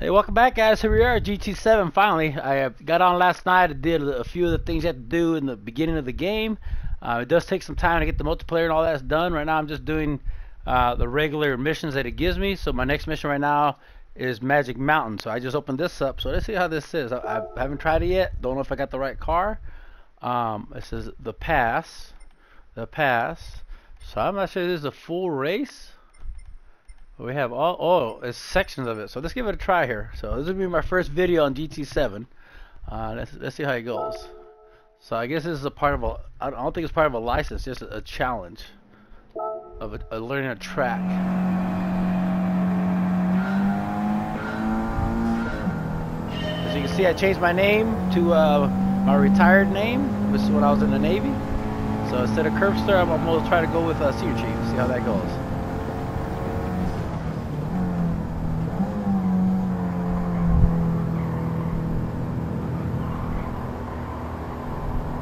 Hey, welcome back, guys. Here we are, GT7. Finally, I uh, got on last night. I did a few of the things you have to do in the beginning of the game. Uh, it does take some time to get the multiplayer and all that's done. Right now, I'm just doing uh, the regular missions that it gives me. So my next mission right now is Magic Mountain. So I just opened this up. So let's see how this is. I, I haven't tried it yet. Don't know if I got the right car. Um, it says the pass, the pass. So I'm not sure this is a full race. We have all, oh, it's sections of it. So let's give it a try here. So this will be my first video on GT7. Uh, let's, let's see how it goes. So I guess this is a part of a, I don't think it's part of a license, just a, a challenge of a, a learning a track. As you can see, I changed my name to uh, my retired name. This is when I was in the Navy. So instead of Curbster, I'm, I'm going to try to go with uh, Sea Chief. See how that goes.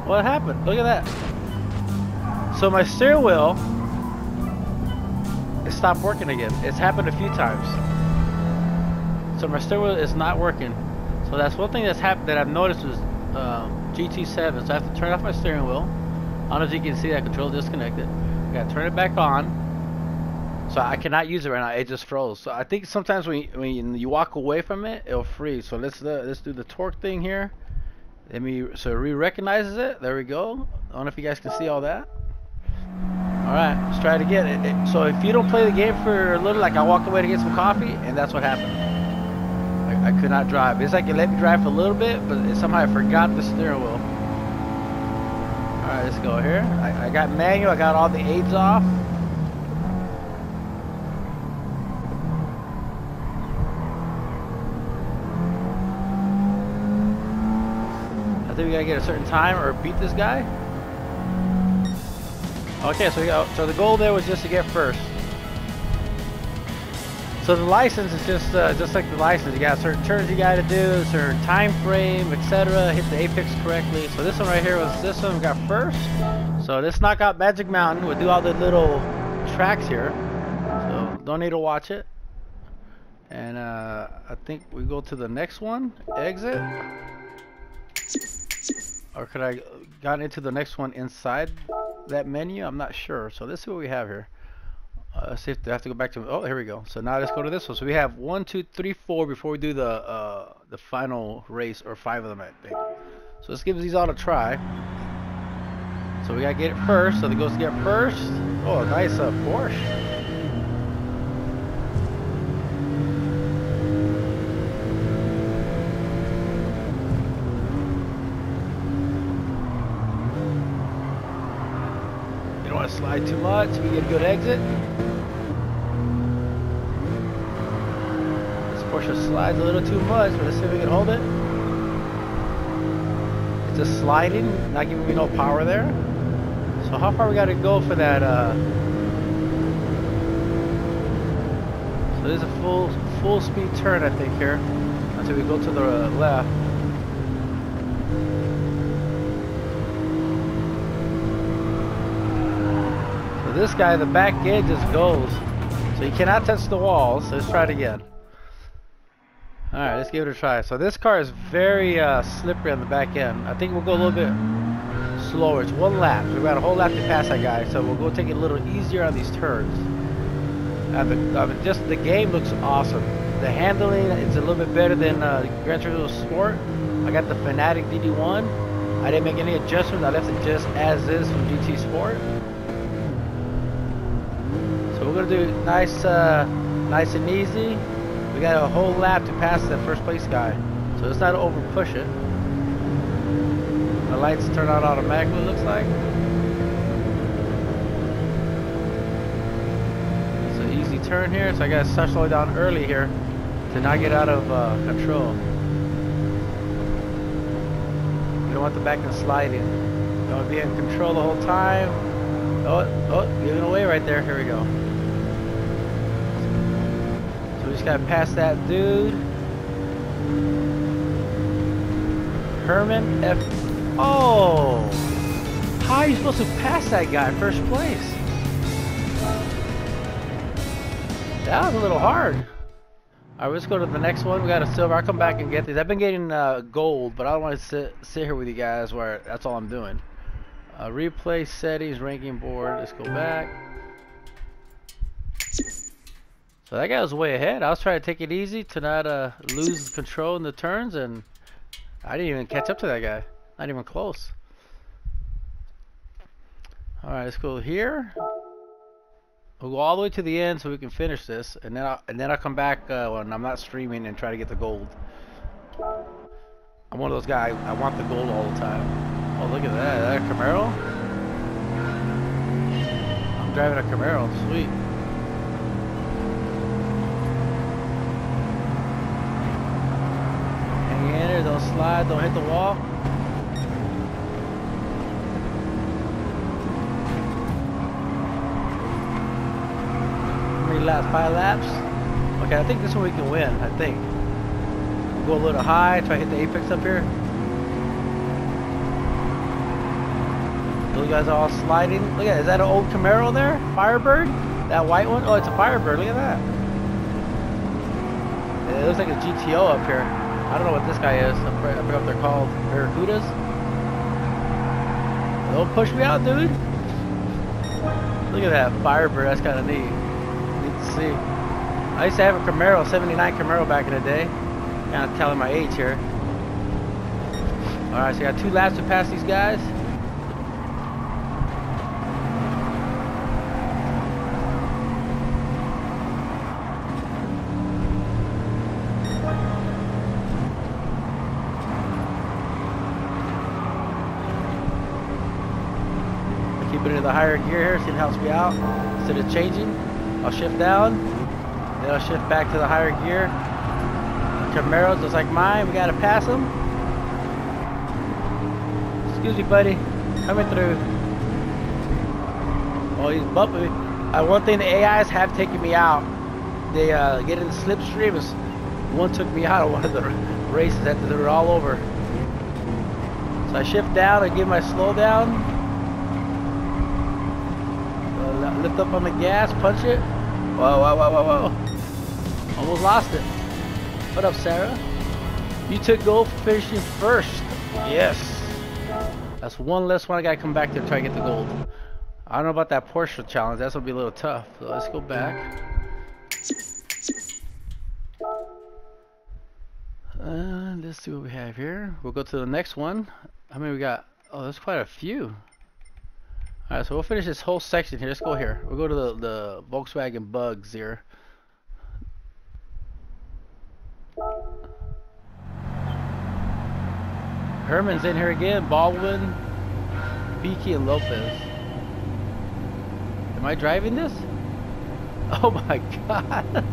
What happened? Look at that. So my steering wheel it stopped working again. It's happened a few times. So my steering wheel is not working. So that's one thing that's happened that I've noticed with uh, GT7. So I have to turn off my steering wheel. I don't know if you can see that control disconnected. I gotta turn it back on. So I cannot use it right now. It just froze. So I think sometimes when you, when you walk away from it, it'll freeze. So let's uh, let's do the torque thing here. Let me, so it re-recognizes it. There we go. I don't know if you guys can see all that. Alright, let's try again. It, it, so if you don't play the game for a little, like I walked away to get some coffee, and that's what happened. I, I could not drive. It's like it let me drive for a little bit, but it, somehow I forgot the steering wheel. Alright, let's go here. I, I got manual, I got all the aids off. Gotta get a certain time or beat this guy. Okay, so got, so the goal there was just to get first. So the license is just uh, just like the license. You got certain turns you got to do, certain time frame, etc. Hit the apex correctly. So this one right here was this one we got first. So let's knock out Magic Mountain. We'll do all the little tracks here. So don't need to watch it. And uh, I think we go to the next one. Exit. Or could I got into the next one inside that menu? I'm not sure. So let's see what we have here. Uh, let's see if I have to go back to. Oh, here we go. So now let's go to this one. So we have one, two, three, four before we do the uh, the final race, or five of them, I think. So let's give these all a try. So we gotta get it first. So the goes to get first. Oh, nice uh, Porsche. Slide too much. We get a good exit. This Porsche slides a little too much, but let's see if we can hold it. It's just sliding, not giving me no power there. So how far we got to go for that? Uh... So there's a full full speed turn, I think here, until we go to the left. This guy, the back edge just goes. So you cannot touch the walls. Let's try it again. Alright, let's give it a try. So this car is very uh, slippery on the back end. I think we'll go a little bit slower. It's one lap. We've got a whole lap to pass that guy. So we'll go take it a little easier on these turns. And the, uh, just the game looks awesome. The handling, it's a little bit better than uh, Gran Turismo Sport. I got the Fanatec DD1. I didn't make any adjustments. I left it just as is from GT Sport gonna do nice, uh, nice and easy. We got a whole lap to pass that first place guy, so let's not over push it. The lights turn on automatically. Looks like. It's an easy turn here, so I gotta start down early here to not get out of uh, control. You don't want the back end sliding. Want to be in control the whole time. Oh, oh, giving away right there. Here we go just gotta pass that dude. Herman F. Oh! How are you supposed to pass that guy first place? That was a little hard. Alright, let's go to the next one. We got a silver. I'll come back and get these. I've been getting uh, gold, but I don't want to sit, sit here with you guys where that's all I'm doing. Uh, replay settings, ranking board. Let's go back. So that guy was way ahead. I was trying to take it easy to not uh, lose control in the turns, and I didn't even catch up to that guy. Not even close. Alright, let's go here. We'll go all the way to the end so we can finish this, and then I'll, and then I'll come back uh, when I'm not streaming and try to get the gold. I'm one of those guys. I want the gold all the time. Oh, look at that! Is that a Camaro? I'm driving a Camaro. Sweet. There. Don't slide. Don't hit the wall. laps, five laps. Okay, I think this one we can win, I think. Go a little high, try to hit the apex up here. Those guys are all sliding. Look at that, is that an old Camaro there? Firebird? That white one? Oh, it's a Firebird, look at that. It looks like a GTO up here. I don't know what this guy is. I forgot what they're called. Barracudas? Don't push me out, dude. Look at that Firebird, that's kind of neat Neat to see. I used to have a Camaro, 79 Camaro back in the day. Kind of telling my age here. Alright, so I got two laps to pass these guys. Keep it in the higher gear here, see it helps me out instead of changing. I'll shift down, then I'll shift back to the higher gear. Camaros just like mine, we gotta pass them. Excuse me, buddy, coming through. Oh, he's bumping me. Uh, one thing the AIs have taken me out. They uh, get in the slipstream. One took me out of one of the races after they were all over. So I shift down, I give my slow down, lift up on the gas, punch it. Whoa, whoa, whoa, whoa, whoa. Almost lost it. What up, Sarah? You took gold for finishing first. Yes. That's one less one I gotta come back to try to get the gold. I don't know about that Porsche challenge. That's gonna be a little tough. So let's go back. Uh, let's see what we have here. We'll go to the next one. How many we got? Oh, there's quite a few. Alright, so we'll finish this whole section here. Let's go here. We'll go to the, the Volkswagen Bugs here. Herman's in here again. Baldwin, Beaky, and Lopez. Am I driving this? Oh my god.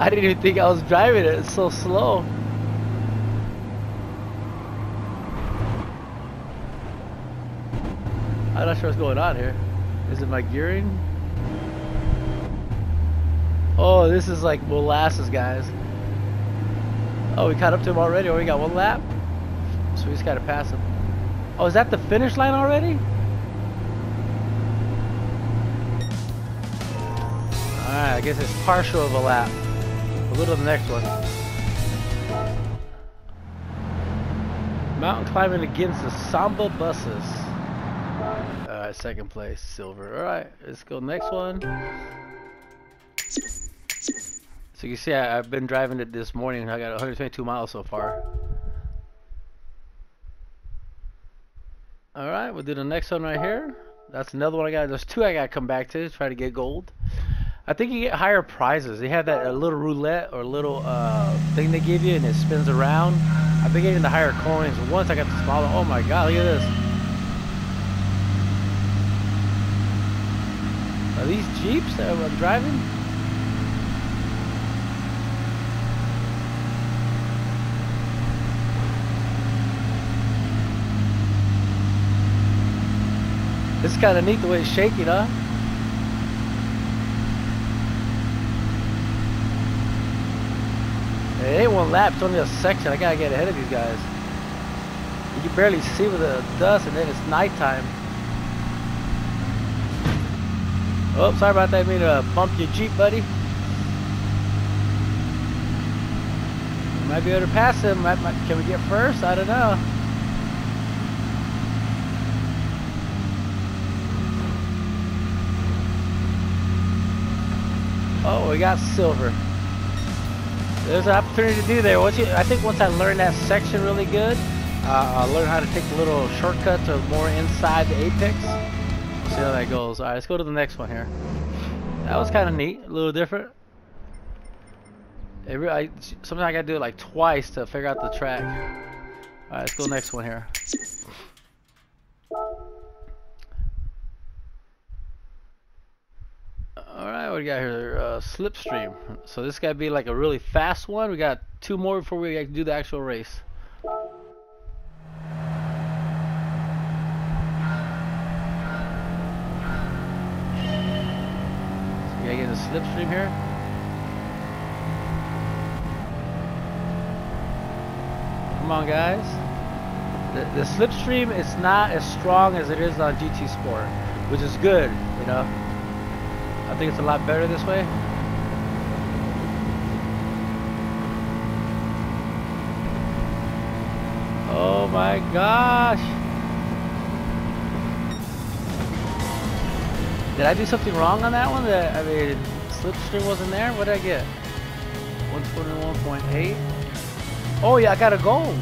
I didn't even think I was driving it. It's so slow. I'm not sure what's going on here. Is it my gearing? Oh, this is like molasses, guys. Oh, we caught up to him already. Oh, we got one lap. So we just gotta pass him. Oh, is that the finish line already? Alright, I guess it's partial of a lap. We'll go to the next one. Mountain climbing against the Samba buses second place, silver. Alright, let's go next one. So you see, I, have been driving it this morning. I got 122 miles so far. Alright, we'll do the next one right here. That's another one I got. There's two I got to come back to try to get gold. I think you get higher prizes. They have that little roulette or little uh, thing they give you and it spins around. I've been getting the higher coins. Once I got the smaller, oh my god, look at this. Are these Jeeps that I'm driving? It's kind of neat the way it's shaking, huh? It ain't one lap, it's only a section. I gotta get ahead of these guys. You can barely see with the dust and then it's nighttime. Oh, sorry about that. I mean to bump your Jeep, buddy. Might be able to pass him. Might, might, can we get first? I don't know. Oh, we got silver. There's an opportunity to do there. Once you, I think once I learn that section really good, uh, I'll learn how to take little shortcuts or more inside the apex. See how that goes. All right, let's go to the next one here. That was kind of neat, a little different. Every, I, sometimes I gotta do it like twice to figure out the track. All right, let's go next one here. Alright, what do we got here? Uh, slipstream. So this got to be like a really fast one. We got two more before we do the actual race. Got to get a slipstream here. Come on, guys. The, the slipstream is not as strong as it is on GT Sport, which is good, you know. I think it's a lot better this way. Oh my gosh! Did I do something wrong on that one? That I mean, slipstream wasn't there. What did I get? 121.8. Oh yeah, I got a gold.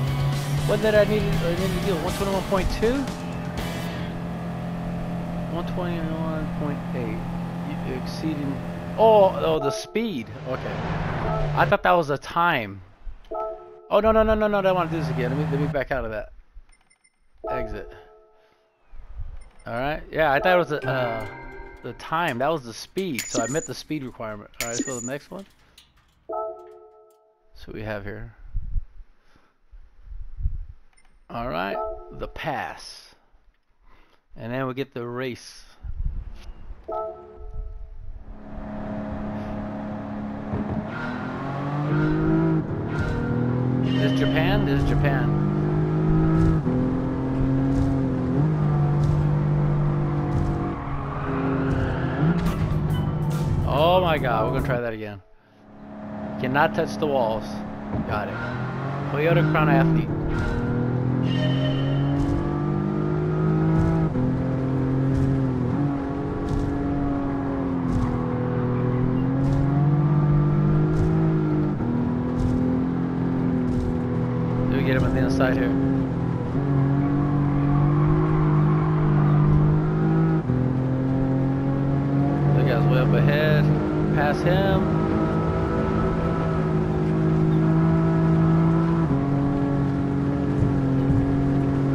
What did I need? I need to do 121.2. 121.8 exceeding oh oh the speed okay I thought that was a time oh no no no no no I don't want to do this again let me let me back out of that exit alright yeah I thought it was a... uh, the time. That was the speed so I met the speed requirement. Alright so the next one. So we have here. Alright the pass. And then we get the race. This is Japan? This is Japan. Oh my god, we're gonna try that again. Cannot touch the walls. Got it. Toyota Crown Athlete. get him on The inside way up ahead. Pass him.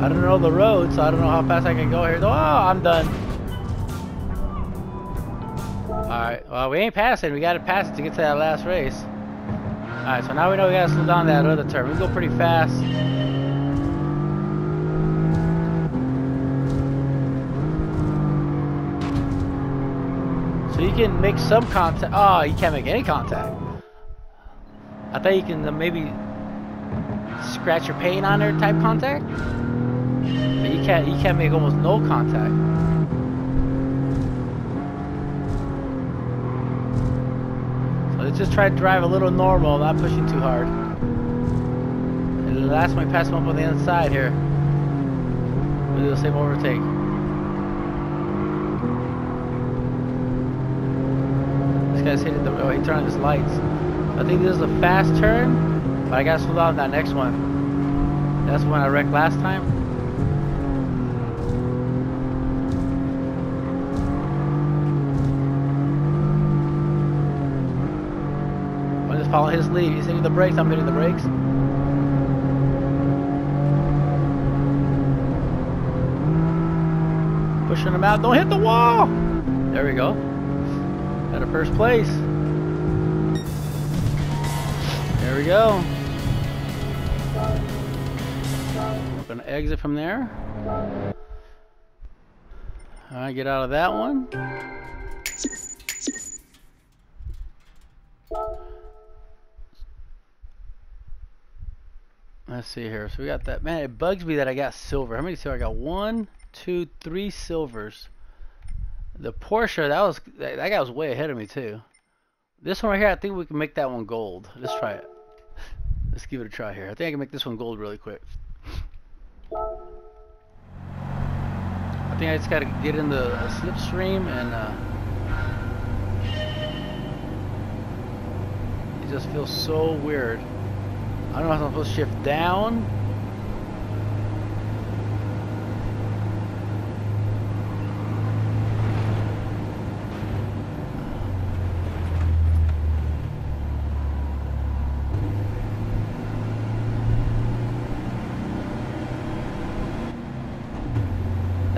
I don't know the road, so I don't know how fast I can go here. Oh, I'm done. Alright, well, we ain't passing. We gotta pass it to get to that last race. Alright, so now we know we gotta slow down that other turn. We go pretty fast. Can make some contact. Oh, you can't make any contact. I thought you can uh, maybe scratch your paint on there type contact. But you can't. You can't make almost no contact. So let's just try to drive a little normal, not pushing too hard. And last we pass him up on the inside here. We'll do the same overtake. Guy's the, oh, he turned on his lights. I think this is a fast turn, but I gotta slow down that next one. That's when I wrecked last time. I'm just following his lead. He's hitting the brakes, I'm hitting the brakes. Pushing him out. Don't hit the wall! There we go. Of first place. There we go. Gonna exit from there. Alright, get out of that one. Let's see here. So we got that. Man, it bugs me that I got silver. How many silver? I got one, two, three silvers. The Porsche, that was that guy was way ahead of me too. This one right here, I think we can make that one gold. Let's try it. Let's give it a try here. I think I can make this one gold really quick. I think I just gotta get in the slipstream and uh, it just feels so weird. I don't know if I'm supposed to shift down.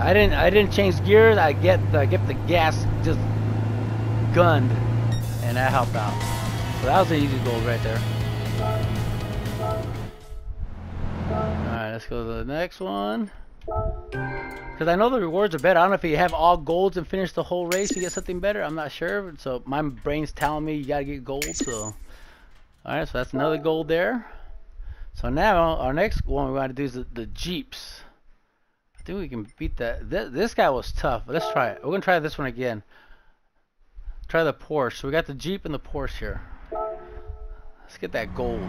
I didn't I didn't change gears. I get I get the gas just gunned, and that helped out. So that was an easy goal right there. Alright, let's go to the next one. Because I know the rewards are better. I don't know if you have all golds and finish the whole race, you get something better. I'm not sure. So my brain's telling me you gotta get gold. So, alright, so that's another gold there. So now our next one we want to do is the, the Jeeps. Think we can beat that. This, guy was tough. Let's try it. We're gonna try this one again. Try the Porsche. So we got the Jeep and the Porsche here. Let's get that gold.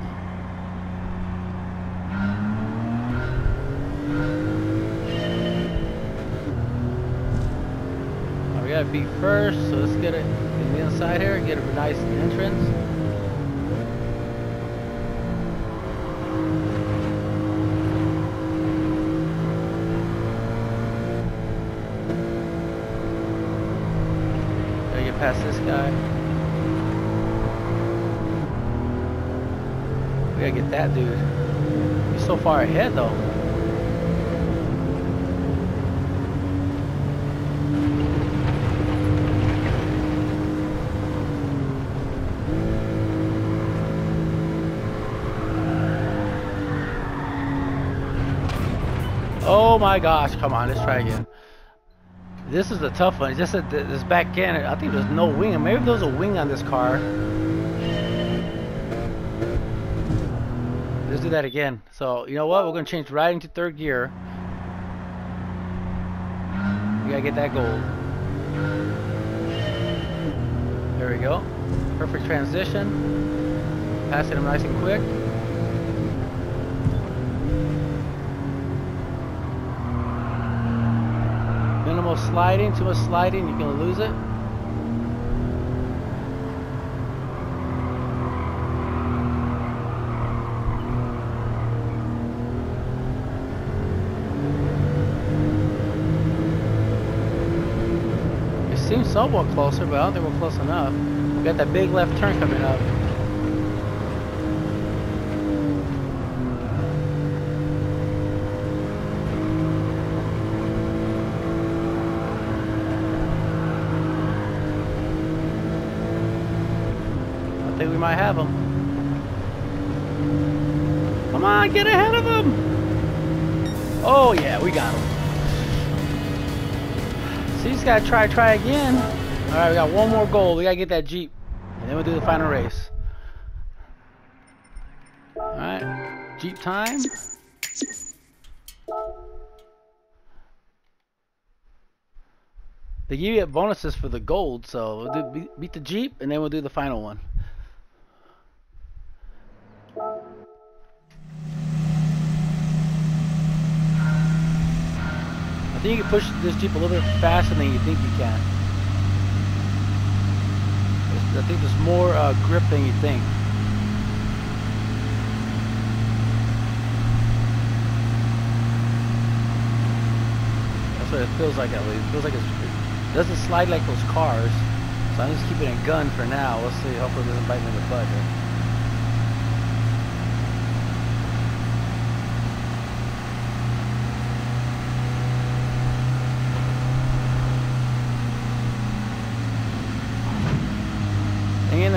Oh, we gotta beat first, so let's get it in the inside here, get a nice entrance. Past this guy. We gotta get that dude. He's so far ahead though. Oh my gosh, come on, let's try again. This is a tough one. Just this back end, I think there's no wing. Maybe there's a wing on this car. Let's do that again. So, you know what? We're going to change right into third gear. We got to get that gold. There we go. Perfect transition. Passing him nice and quick. Minimal sliding. Too much sliding, you can lose it. It seems somewhat closer, but I don't think we're close enough. We got that big left turn coming up. Might have him. Come on, get ahead of him! Oh yeah, we got him. So you just gotta try, try again. All right, we got one more goal. We gotta get that Jeep, and then we'll do the final race. All right, Jeep time. They give you bonuses for the gold, so we'll do, beat the Jeep, and then we'll do the final one. I think you can push this Jeep a little bit faster than you think you can. I think there's more uh, grip than you think. That's what it feels like at least. It feels like it doesn't slide like those cars. So I'm just keeping it gun for now. We'll see. Hopefully it doesn't bite me in the butt here.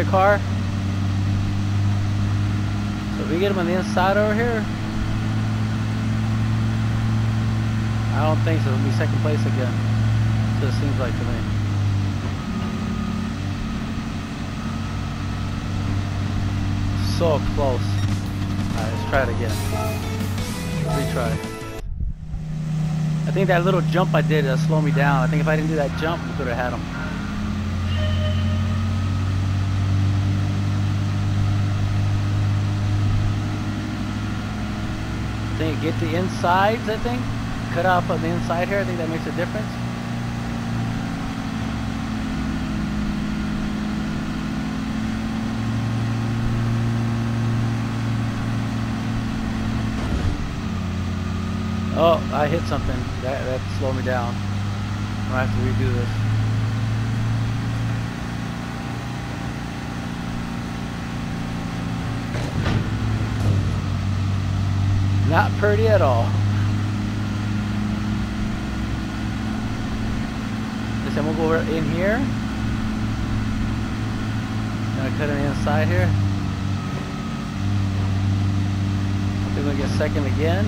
Car. So we get him on the inside over here, I don't think so. It'll be second place again. So it seems like to me. So close. Alright, let's try it again. Retry. I think that little jump I did uh, slowed me down. I think if I didn't do that jump, we could have had him. Get the insides, I think. Cut off on the inside here, I think that makes a difference. Oh, I hit something. That, that slowed me down. Gonna have to redo this. Not pretty at all. Time we'll go in here. Gonna cut the inside here. I think we'll get second again.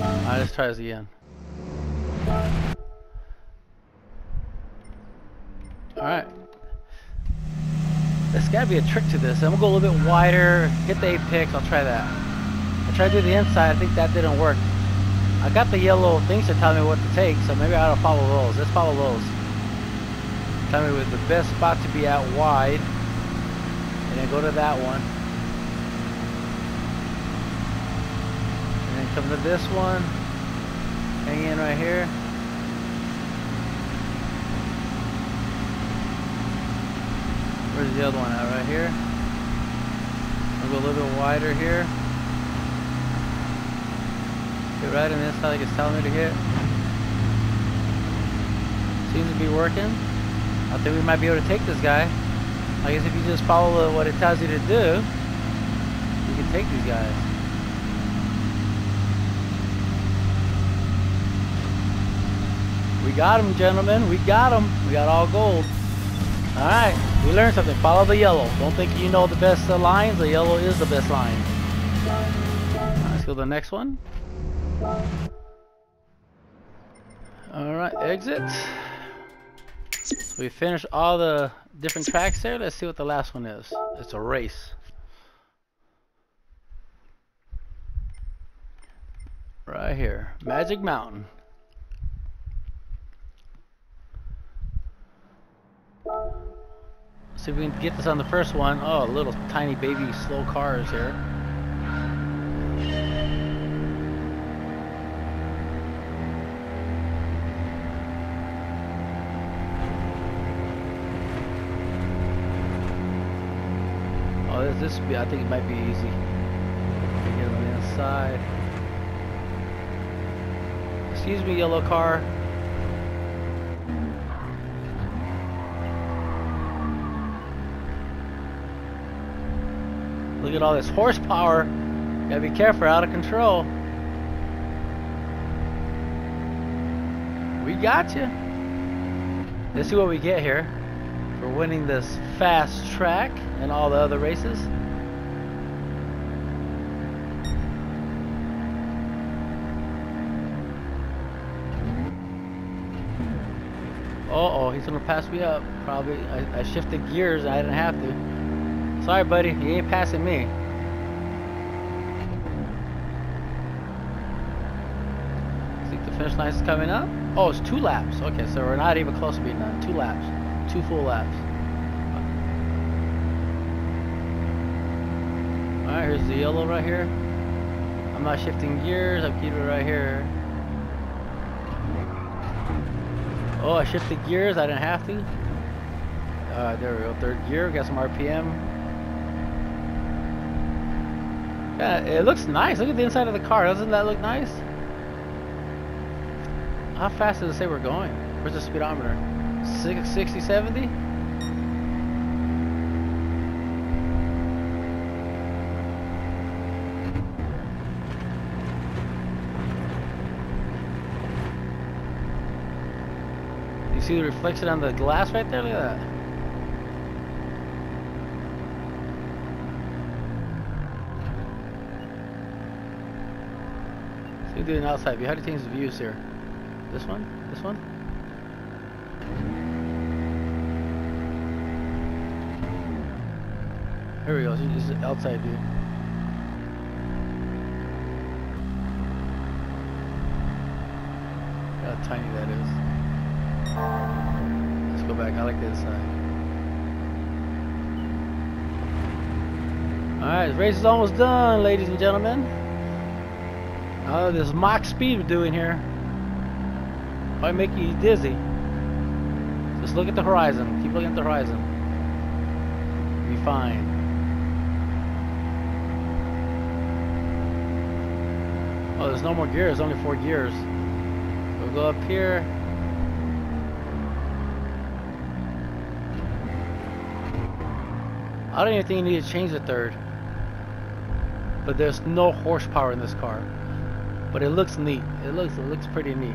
Alright, let's try this again. Alright. There's gotta be a trick to this. I'm gonna go a little bit wider, get the apex, I'll try that. Tried to do the inside, I think that didn't work. I got the yellow things to tell me what to take, so maybe I ought to follow those. Let's follow those. Tell me with the best spot to be at wide. And then go to that one. And then come to this one. Hang in right here. Where's the other one at? Right here. I'll go a little bit wider here. Right in this like it's telling me to get. Seems to be working. I think we might be able to take this guy. I guess if you just follow what it tells you to do, you can take these guys. We got him, gentlemen. We got him. We got all gold. All right. We learned something. Follow the yellow. Don't think you know the best lines. The yellow is the best line. Let's go to the next one. Alright, exit. We finished all the different tracks there. Let's see what the last one is. It's a race. Right here. Magic Mountain. See if we can get this on the first one. Oh, little tiny baby slow cars here. This, be, I think it might be easy. Get on the inside. Excuse me, yellow car. Look at all this horsepower. Gotta be careful, out of control. We got you. Let's see what we get here for winning this fast track and all the other races. Oh, he's gonna pass me up. Probably. I, I shifted gears I didn't have to. Sorry, buddy. He ain't passing me. I think the finish line is coming up. Oh, it's two laps. Okay, so we're not even close to being done. Two laps. Two full laps. Alright, here's the yellow right here. I'm not shifting gears. I'm keeping it right here. Oh, I shifted gears. I didn't have to. Uh, there we go. Third gear. Got some RPM. Yeah, it looks nice. Look at the inside of the car. Doesn't that look nice? How fast does it say we're going? Where's the speedometer? 60, 70? See the reflection on the glass right there? Look at that. See, doing outside view. How do you change the views here? This one? This one? Here we go. This is outside view. How tiny that is. Let's go back. I like the inside. Alright, the race is almost done, ladies and gentlemen. Oh, this mock speed we're doing here might make you dizzy. Just look at the horizon. Keep looking at the horizon. You'll be fine. Oh, there's no more gears. Only four gears. We'll go up here. I don't even think you need to change the third. But there's no horsepower in this car. But it looks neat. It looks it looks pretty neat.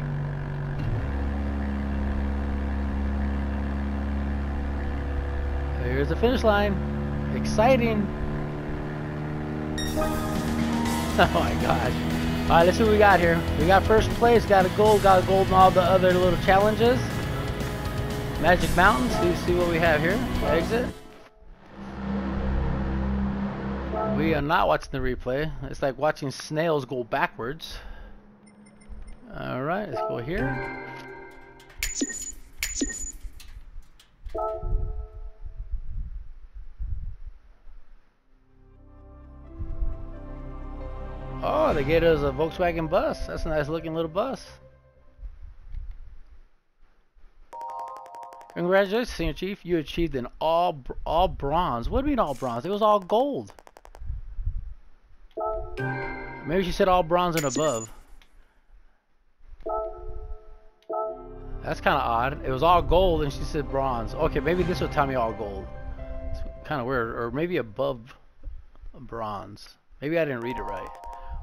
Here's the finish line. Exciting. Oh my gosh. Alright, let's see what we got here. We got first place, got a gold, got a gold in all the other little challenges. Magic Mountains, see, see what we have here. Exit. We are not watching the replay. It's like watching snails go backwards. Alright, let's go here. Oh, they gave us a Volkswagen bus. That's a nice looking little bus. Congratulations, Senior Chief. You achieved an all all bronze. What do you mean all bronze? It was all gold. Maybe she said all bronze and above. That's kind of odd. It was all gold and she said bronze. Okay, maybe this will tell me all gold. It's kind of weird. Or maybe above bronze. Maybe I didn't read it right.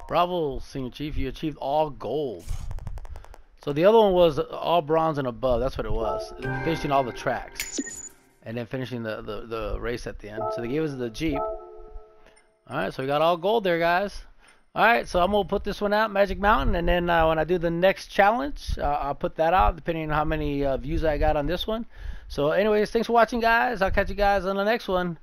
Bravo, Senior Chief. You achieved all gold. So the other one was all bronze and above. That's what it was. Finishing all the tracks. And then finishing the, the, the race at the end. So they gave us the Jeep. Alright, so we got all gold there, guys. Alright, so I'm going to put this one out, Magic Mountain. And then uh, when I do the next challenge, uh, I'll put that out depending on how many uh, views I got on this one. So anyways, thanks for watching, guys. I'll catch you guys on the next one.